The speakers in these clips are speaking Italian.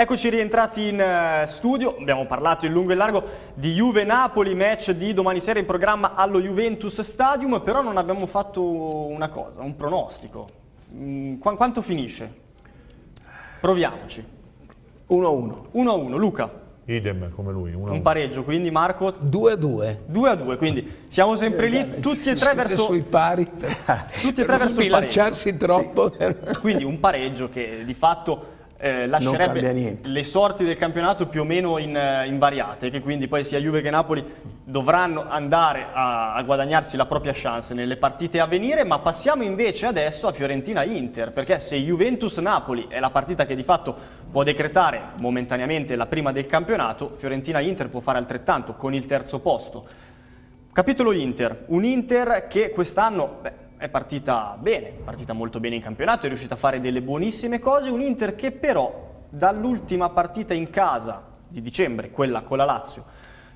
Eccoci rientrati in eh, studio, abbiamo parlato in lungo e in largo di Juve-Napoli, match di domani sera in programma allo Juventus Stadium, però non abbiamo fatto una cosa, un pronostico. Mm, qu quanto finisce? Proviamoci. 1-1. 1-1, Luca. Idem come lui. Un, un pareggio, quindi Marco? 2-2. 2-2, quindi siamo sempre lì, tutti e tre verso... sui pari. Tutti e tre verso il pareggio. lanciarsi troppo. Sì. Quindi un pareggio che di fatto eh, lascerebbe le sorti del campionato più o meno in, eh, invariate, che quindi poi sia Juve che Napoli dovranno andare a, a, guadagnarsi la propria chance nelle partite a venire, ma passiamo invece adesso a Fiorentina-Inter, perché se Juventus-Napoli è la partita che di fatto può decretare momentaneamente la prima del campionato, Fiorentina-Inter può fare altrettanto con il terzo posto. Capitolo Inter, un Inter che quest'anno è partita bene, è partita molto bene in campionato, è riuscita a fare delle buonissime cose, un Inter che però dall'ultima partita in casa di dicembre, quella con la Lazio,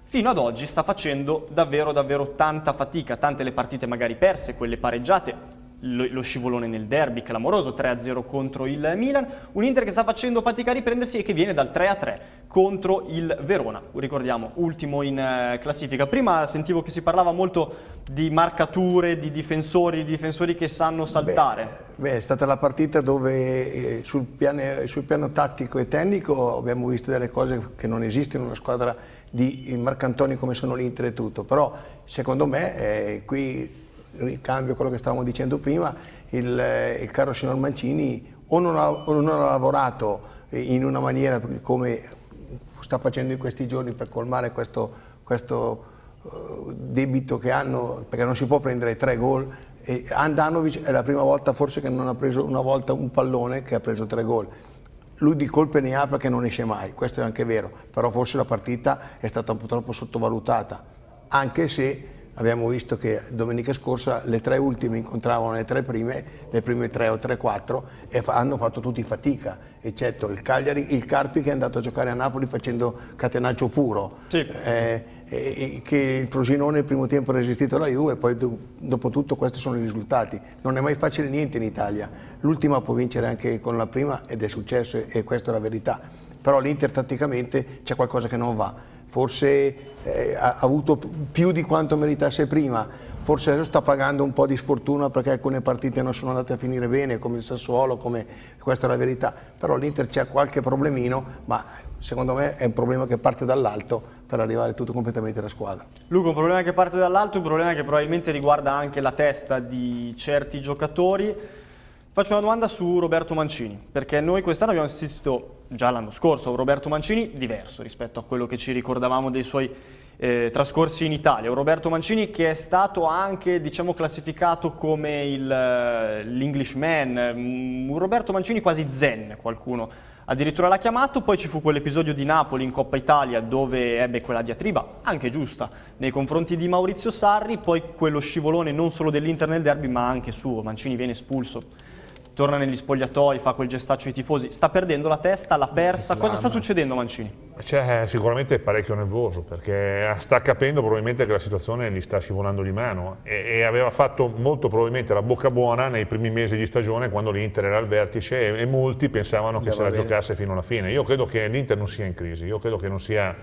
fino ad oggi sta facendo davvero davvero tanta fatica, tante le partite magari perse, quelle pareggiate, lo, scivolone nel derby clamoroso 3-0 contro il Milan, un Inter che sta facendo fatica a riprendersi e che viene dal 3-3 contro il Verona, ricordiamo ultimo in eh, classifica. Prima sentivo che si parlava molto di marcature, di difensori, di difensori che sanno saltare. Beh, beh è stata la partita dove eh, sul, piano, sul piano tattico e tecnico abbiamo visto delle cose che non esistono in una squadra di marcantoni come sono l'Inter e tutto, però secondo me eh, qui ricambio quello che stavamo dicendo prima, il, eh, il caro signor Mancini o non, ha, o non ha lavorato in una maniera come sta facendo in questi giorni per colmare questo, questo uh, debito che hanno, perché non si può prendere tre gol. E Andanovic è la prima volta forse che non ha preso una volta un pallone che ha preso tre gol. Lui di colpe ne ha perché non esce mai, questo è anche vero, però forse la partita è stata un po' troppo sottovalutata, anche se Abbiamo visto che domenica scorsa le tre ultime incontravano le tre prime, le prime tre o tre quattro e hanno fatto tutti fatica, eccetto il Cagliari, il Carpi che è andato a giocare a Napoli facendo catenaccio puro, sì. eh, eh, che il Frosinone il primo tempo ha resistito alla Juve e poi dopo tutto questi sono i risultati. Non è mai facile niente in Italia, l'ultima può vincere anche con la prima ed è successo e questa è la verità, però l'Inter tatticamente c'è qualcosa che non va forse eh, ha avuto più di quanto meritasse prima, forse adesso sta pagando un po' di sfortuna perché alcune partite non sono andate a finire bene, come il Sassuolo, come... questa è la verità, però l'Inter c'è qualche problemino, ma secondo me è un problema che parte dall'alto per arrivare tutto completamente alla squadra. Luca, un problema che parte dall'alto, un problema che probabilmente riguarda anche la testa di certi giocatori. Faccio una domanda su Roberto Mancini, perché noi quest'anno abbiamo assistito già l'anno scorso a un Roberto Mancini diverso rispetto a quello che ci ricordavamo dei suoi eh, trascorsi in Italia. Un Roberto Mancini che è stato anche diciamo, classificato come eh, l'Englishman, mm, un Roberto Mancini quasi zen, qualcuno addirittura l'ha chiamato, poi ci fu quell'episodio di Napoli in Coppa Italia dove ebbe quella diatriba, anche giusta, nei confronti di Maurizio Sarri, poi quello scivolone non solo dell'Inter nel derby ma anche suo, Mancini viene espulso torna negli spogliatoi, fa quel gestaccio ai tifosi, sta perdendo la testa, l'ha persa, cosa sta succedendo Mancini? C'è sicuramente parecchio nervoso perché sta capendo probabilmente che la situazione gli sta scivolando di mano e, e aveva fatto molto probabilmente la bocca buona nei primi mesi di stagione quando l'Inter era al vertice e, e molti pensavano che se la giocasse fino alla fine. Io credo che l'Inter non sia in crisi, io credo che non sia,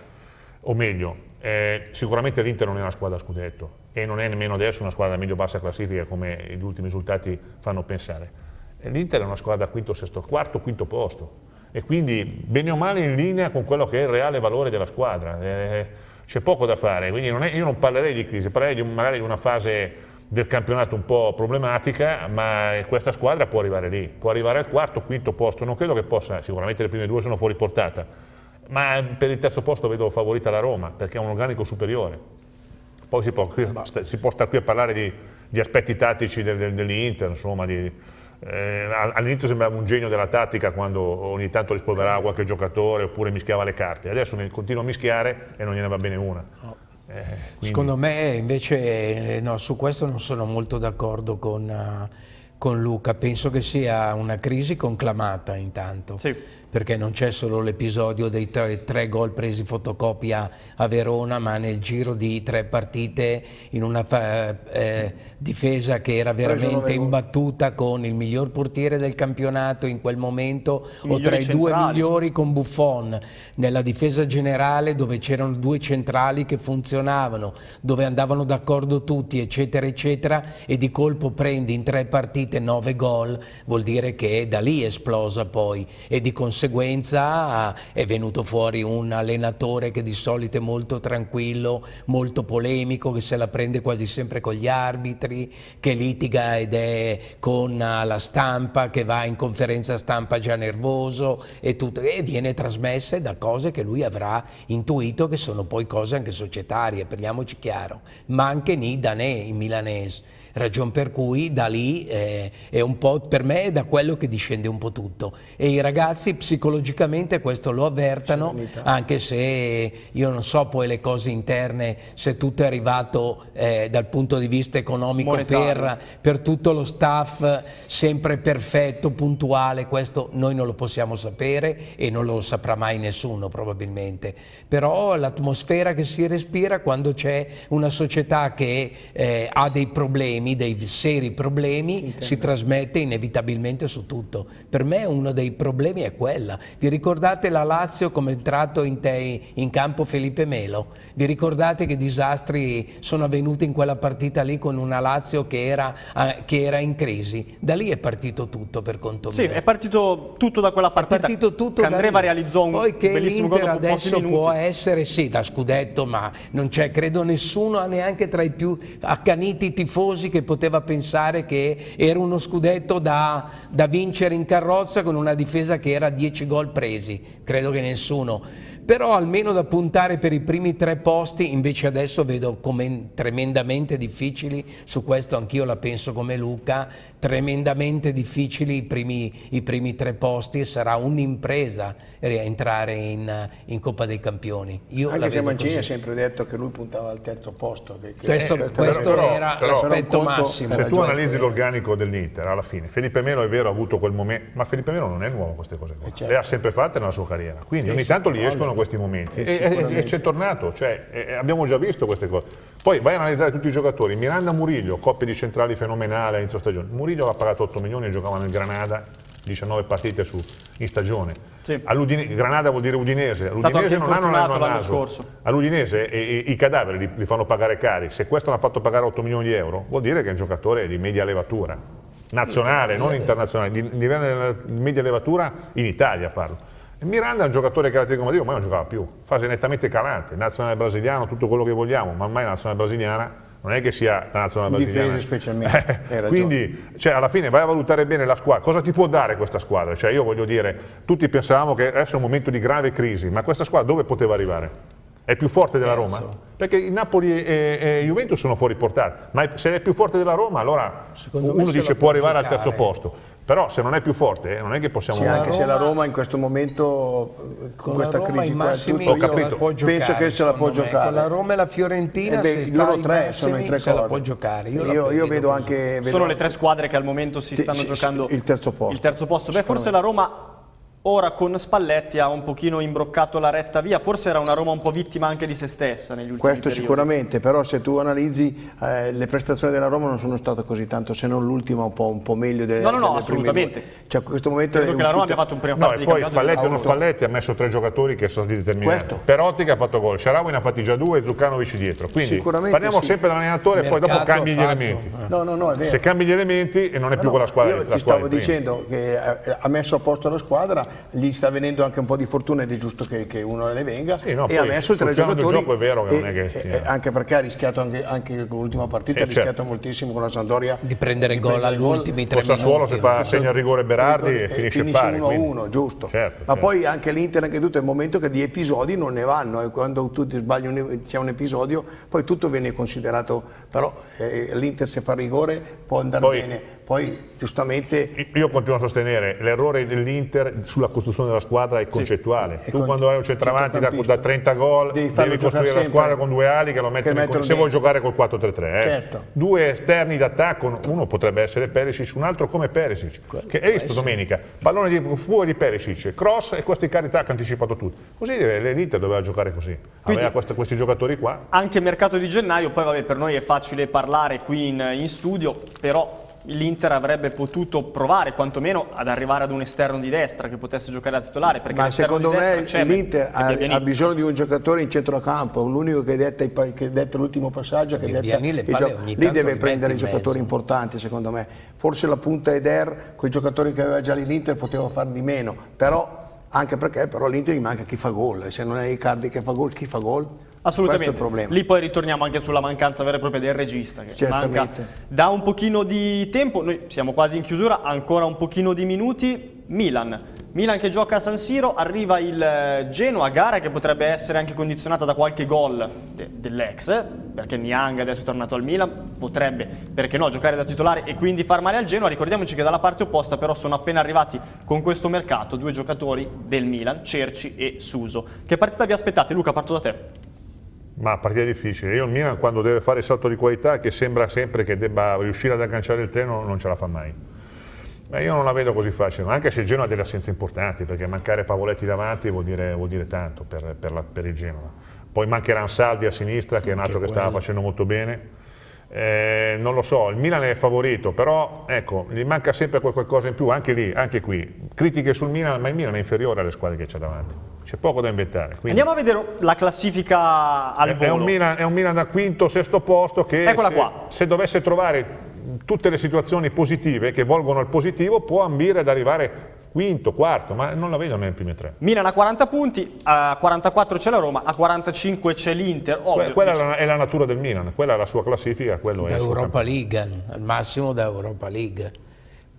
o meglio, eh, sicuramente l'Inter non è una squadra a scudetto e non è nemmeno adesso una squadra medio-bassa classifica come gli ultimi risultati fanno pensare l'Inter è una squadra quinto, sesto, quarto, quinto posto e quindi bene o male in linea con quello che è il reale valore della squadra. Eh, c'è poco da fare, quindi non è, io non parlerei di crisi, parlerei di, magari di una fase del campionato un po' problematica, ma questa squadra può arrivare lì, può arrivare al quarto, quinto posto, non credo che possa, sicuramente le prime due sono fuori portata, ma per il terzo posto vedo favorita la Roma, perché ha un organico superiore. Poi si può, si può stare qui a parlare di, di aspetti tattici del, del, dell'Inter, insomma, di, eh, all'inizio sembrava un genio della tattica quando ogni tanto rispolverava qualche giocatore oppure mischiava le carte, adesso continua a mischiare e non gliene va bene una. Eh, Secondo me invece eh, no, su questo non sono molto d'accordo con, uh, con, Luca, penso che sia una crisi conclamata intanto. Sì. Perché non c'è solo l'episodio dei tre, tre, gol presi fotocopia a Verona, ma nel giro di tre partite in una eh, difesa che era veramente imbattuta con il miglior portiere del campionato in quel momento o tra i due migliori con Buffon, nella difesa generale dove c'erano due centrali che funzionavano, dove andavano d'accordo tutti, eccetera, eccetera, e di colpo prendi in tre partite nove gol, vuol dire che da lì è esplosa poi e di conseguenza è venuto fuori un allenatore che di solito è molto tranquillo, molto polemico, che se la prende quasi sempre con gli arbitri, che litiga ed è con la stampa, che va in conferenza stampa già nervoso e, tutto, e viene trasmesse da cose che lui avrà intuito che sono poi cose anche societarie, parliamoci chiaro, ma anche Nidane in milanese. Ragion per cui da lì eh, è un po' per me è da quello che discende un po' tutto. E i ragazzi psicologicamente questo lo avvertano anche se io non so poi le cose interne se tutto è arrivato eh, dal punto di vista economico per, per, tutto lo staff sempre perfetto, puntuale questo noi non lo possiamo sapere e non lo saprà mai nessuno probabilmente. Però l'atmosfera che si respira quando c'è una società che eh, ha dei problemi dei seri problemi, si trasmette inevitabilmente su tutto. Per me uno dei problemi è quella. Vi ricordate la Lazio come è entrato in, te, in campo Felipe Melo? Vi ricordate che disastri sono avvenuti in quella partita lì con una Lazio che era, eh, che era in crisi? Da lì è partito tutto per conto sì, mio. Sì, è partito tutto da quella partita. È partito tutto Candreva realizzò un Poi che l'Inter adesso può essere, sì, da scudetto, ma non c'è, credo nessuno, neanche tra i più accaniti tifosi che poteva pensare che era uno scudetto da, da vincere in carrozza con una difesa che era 10 gol presi, credo che nessuno però almeno da puntare per i primi tre posti, invece adesso vedo come tremendamente difficili, su questo anch'io la penso come Luca, tremendamente difficili i primi, i primi tre posti e sarà un'impresa entrare in, in, Coppa dei Campioni. Io Anche se Mancini ha sempre detto che lui puntava al terzo posto. Che, che questo, che questo però, era l'aspetto massimo. Se tu analizzi l'organico dell'Inter, alla fine, Felipe Melo è vero ha avuto quel momento, ma Felipe Melo non è nuovo queste cose qua, certo. le ha sempre fatte nella sua carriera, quindi sì, ogni tanto gli escono questi momenti. E, e, e c'è tornato, cioè, e, abbiamo già visto queste cose. Poi vai a analizzare tutti i giocatori, Miranda Murillo, coppia di centrali fenomenale a inizio stagione, Murillo l'ha pagato 8 milioni e giocava nel Granada, 19 partite su, in stagione. Sì. Granada vuol dire Udinese, all'Udinese non hanno l'anno naso, all'Udinese i cadaveri li, li, fanno pagare cari, se questo l'ha fatto pagare 8 milioni di euro vuol dire che è un giocatore di media levatura, nazionale, non internazionale, di, di media levatura in Italia parlo. Miranda è un giocatore che all'Atletico Madrid ormai non giocava più, fase nettamente calante, nazionale brasiliano, tutto quello che vogliamo, ma ormai la nazionale brasiliana non è che sia la nazionale brasiliana. Difesa specialmente. Quindi cioè, alla fine vai a valutare bene la squadra, cosa ti può dare questa squadra? Cioè, io voglio dire, tutti pensavamo che adesso è un momento di grave crisi, ma questa squadra dove poteva arrivare? È più forte della Roma? Perché il Napoli e, e Juventus sono fuori portata, ma se è più forte della Roma allora Secondo uno dice può arrivare giocare. al terzo posto. Però se non è più forte, non è che possiamo... Sì, anche Roma, se la Roma in questo momento, con, con questa Roma crisi qua, tutto, ho capito. Giocare, penso che se la può giocare. Con la Roma e la Fiorentina, eh beh, se loro tre sono i tre se la può giocare. Io, io, io vedo anche... Vedo sono le tre squadre che al momento si stanno giocando il terzo posto. Il terzo posto. Beh, forse la Roma Ora con Spalletti ha un pochino imbroccato la retta via, forse era una Roma un po' vittima anche di se stessa negli ultimi Questo periodi. sicuramente, però se tu analizzi eh, le prestazioni della Roma non sono state così tanto, se non l'ultima un po', un po meglio delle No, no, no, assolutamente. Cioè, questo momento Credo che la Roma abbia fatto un primo no, e poi Spalletti, uno Spalletti ha messo tre giocatori che sono stati determinanti. Questo. Perotti che ha fatto gol, Sharawi ne ha fatti già due e Zuccanovic dietro. Quindi parliamo sì. sempre dall'allenatore e poi dopo cambi gli elementi. No, no, no, Se cambi gli elementi e non è più quella squadra. Io ti stavo dicendo che eh, ha messo a posto la squadra, gli sta venendo anche un po' di fortuna ed è giusto che, che uno ne venga sì, no, e ha messo tre giocatori gioco è vero che e, non è che stia. anche perché ha rischiato anche, anche con l'ultima partita sì, ha rischiato certo. moltissimo con la Sandoria di prendere gol agli ultimi tre minuti Sassuolo se fa segna il rigore Berardi e finisce, finisce pari 1-1 giusto certo, ma certo. poi anche l'Inter anche tutto è il momento che di episodi non ne vanno e quando tu ti sbagli c'è un episodio poi tutto viene considerato però eh, l'Inter se fa rigore può andare poi, bene poi giustamente io continuo a sostenere l'errore dell'Inter sulla costruzione della squadra è concettuale. Sì. Tu quando hai un centravanti da, da 30 gol devi, devi costruire la squadra con due ali che lo mettono che in, se vuoi giocare col 4-3-3. Eh. Certo. Due esterni d'attacco, uno potrebbe essere Perisic, un altro come Perisic. Quello che hai visto domenica, pallone di fuori di Perisic, cross e questi carità che ha anticipato tutto. Così l'Inter doveva giocare così. Quindi, Aveva questi, questi, giocatori qua. Anche mercato di gennaio, poi vabbè per noi è facile parlare qui in, in studio, però l'Inter avrebbe potuto provare quantomeno ad arrivare ad un esterno di destra che potesse giocare da titolare. Ma secondo me l'Inter ha, ha, bisogno di un giocatore in centrocampo, l'unico che ha detto l'ultimo passaggio, che detta, che lì deve prendere i giocatori importanti secondo me. Forse la punta Eder, con i giocatori che aveva già lì l'Inter poteva far di meno, però anche perché però all'Inter gli manca chi fa gol, se non è Icardi che fa gol, chi fa gol? Assolutamente. Lì poi ritorniamo anche sulla mancanza vera e propria del regista che Certamente. manca da un pochino di tempo. Noi siamo quasi in chiusura, ancora un pochino di minuti. Milan. Milan che gioca a San Siro, arriva il eh, Genoa, gara che potrebbe essere anche condizionata da qualche gol de dell'ex, perché Niang adesso è tornato al Milan, potrebbe, perché no, giocare da titolare e quindi far male al Genoa. Ricordiamoci che dalla parte opposta però sono appena arrivati con questo mercato due giocatori del Milan, Cerci e Suso. Che partita vi aspettate? Luca, parto da te. Ma partita difficile. Io il Milan quando deve fare il salto di qualità, che sembra sempre che debba riuscire ad agganciare il treno, non ce la fa mai. Beh, io non la vedo così facile, anche se il Genoa ha delle assenze importanti, perché mancare Pavoletti davanti vuol dire, vuol dire tanto per, per, la, per, il Genoa. Poi mancherà Saldi a sinistra, che è un altro che stava facendo molto bene. Eh, non lo so, il Milan è favorito, però ecco, gli manca sempre qualcosa in più, anche lì, anche qui. Critiche sul Milan, ma il Milan è inferiore alle squadre che c'è davanti c'è poco da inventare. Quindi Andiamo a vedere la classifica al è, volo. È un, Milan, è un Milan da quinto, sesto posto che se, se, dovesse trovare tutte le situazioni positive che volgono al positivo può ambire ad arrivare quinto, quarto, ma non la vedo nelle prime tre. Milan a 40 punti, a 44 c'è la Roma, a 45 c'è l'Inter. Que quella dice... è la natura del Milan, quella è la sua classifica, quello da è Europa League, al massimo da Europa League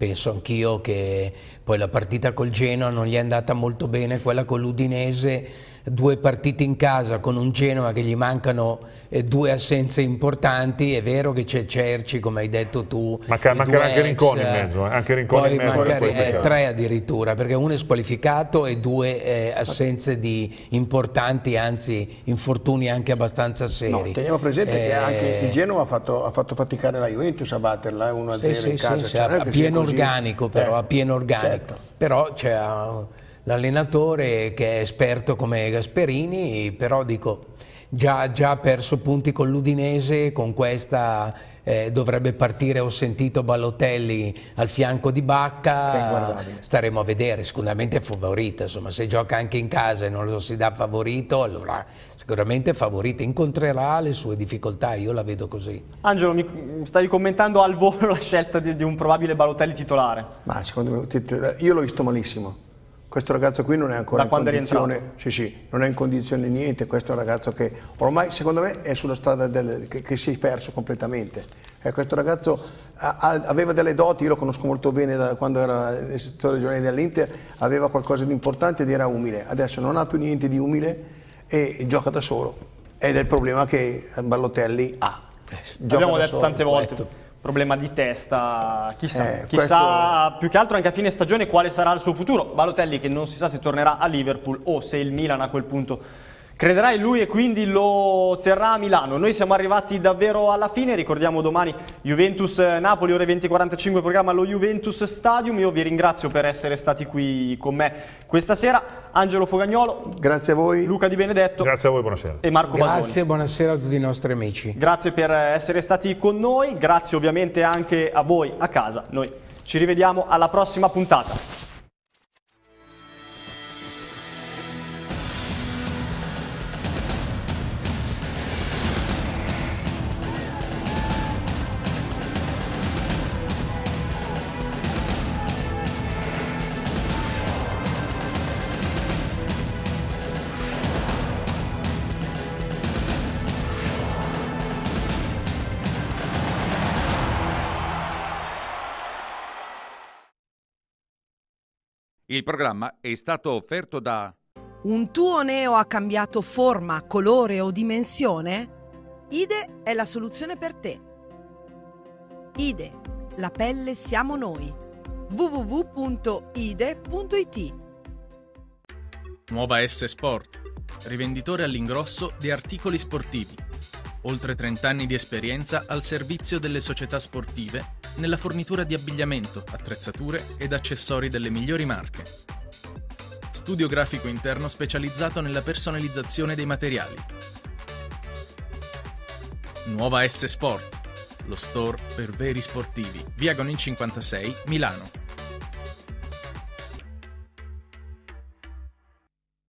penso anch'io che poi la partita col Genoa non gli è andata molto bene, quella con l'Udinese due partite in casa con un Genoa che gli mancano eh, due assenze importanti, è vero che c'è Cerci come hai detto tu. Manca, mancherà anche Rinconi in mezzo, eh? anche Rinconi in mezzo. Mancare, eh, tre addirittura, perché uno è squalificato e due eh, assenze di importanti, anzi infortuni anche abbastanza seri. No, teniamo presente che anche il Genoa ha fatto, ha fatto faticare la Juventus a batterla 1-0 sì, sì, in casa. Sì, cioè, a, pieno organico però, a pieno organico. Certo. Però c'è l'allenatore che è esperto come Gasperini, però dico, già, ha perso punti con l'Udinese, con questa eh, dovrebbe partire, ho sentito Ballotelli al fianco di Bacca, staremo a vedere, sicuramente è favorito, insomma se gioca anche in casa e non lo si dà favorito, allora sicuramente è favorito, incontrerà le sue difficoltà, io la vedo così. Angelo, mi stavi commentando al volo la scelta di, di un probabile Ballotelli titolare? Ma secondo me, io l'ho visto malissimo questo ragazzo qui non è ancora da in condizione, sì, sì, non è in condizione niente, questo è un ragazzo che ormai secondo me è sulla strada del, che, che, si è perso completamente. Eh, questo ragazzo ha, aveva delle doti, io lo conosco molto bene da quando era nel settore regionale dell'Inter, aveva qualcosa di importante ed era umile, adesso non ha più niente di umile e gioca da solo. Ed è il problema che Ballotelli ha. Gioca Abbiamo detto solo. tante volte problema di testa, chissà, eh, chissà questo... più che altro anche a fine stagione quale sarà il suo futuro. Balotelli che non si sa se tornerà a Liverpool o se il Milan a quel punto crederà in lui e quindi lo terrà a Milano. Noi siamo arrivati davvero alla fine, ricordiamo domani Juventus-Napoli, ore 20.45, programma allo Juventus Stadium. Io vi ringrazio per essere stati qui con me questa sera. Angelo Fogagnolo. Grazie a voi. Luca Di Benedetto. Grazie a voi, buonasera. E Marco Grazie, Basoni. Grazie, buonasera a tutti i nostri amici. Grazie per essere stati con noi, grazie ovviamente anche a voi a casa. Noi ci rivediamo alla prossima puntata. Il programma è stato offerto da Un tuo neo ha cambiato forma, colore o dimensione? IDE è la soluzione per te. IDE, la pelle siamo noi. www.ide.it Nuova S Sport, rivenditore all'ingrosso di articoli sportivi. Oltre 30 anni di esperienza al servizio delle società sportive nella fornitura di abbigliamento, attrezzature ed accessori delle migliori marche. Studio grafico interno specializzato nella personalizzazione dei materiali. Nuova S Sport, lo store per veri sportivi, via Gonin 56, Milano.